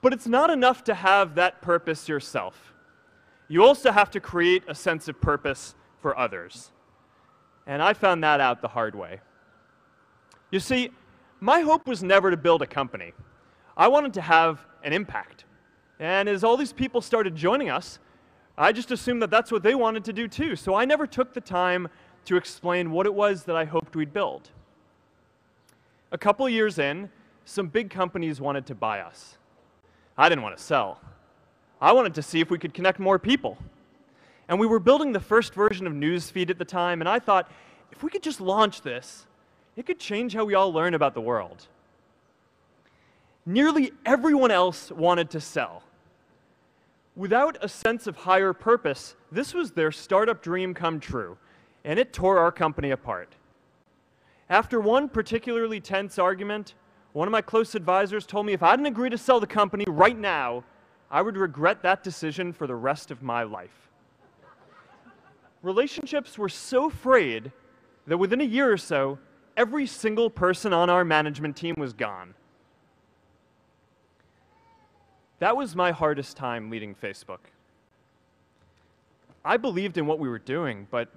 But it's not enough to have that purpose yourself. You also have to create a sense of purpose for others. And I found that out the hard way. You see, my hope was never to build a company. I wanted to have an impact. And as all these people started joining us, I just assumed that that's what they wanted to do too. So I never took the time to explain what it was that I hoped we'd build. A couple years in, some big companies wanted to buy us. I didn't want to sell. I wanted to see if we could connect more people. And we were building the first version of Newsfeed at the time, and I thought, if we could just launch this, it could change how we all learn about the world. Nearly everyone else wanted to sell. Without a sense of higher purpose, this was their startup dream come true, and it tore our company apart. After one particularly tense argument, one of my close advisors told me if I didn't agree to sell the company right now, I would regret that decision for the rest of my life. Relationships were so frayed that within a year or so, every single person on our management team was gone. That was my hardest time leading Facebook. I believed in what we were doing, but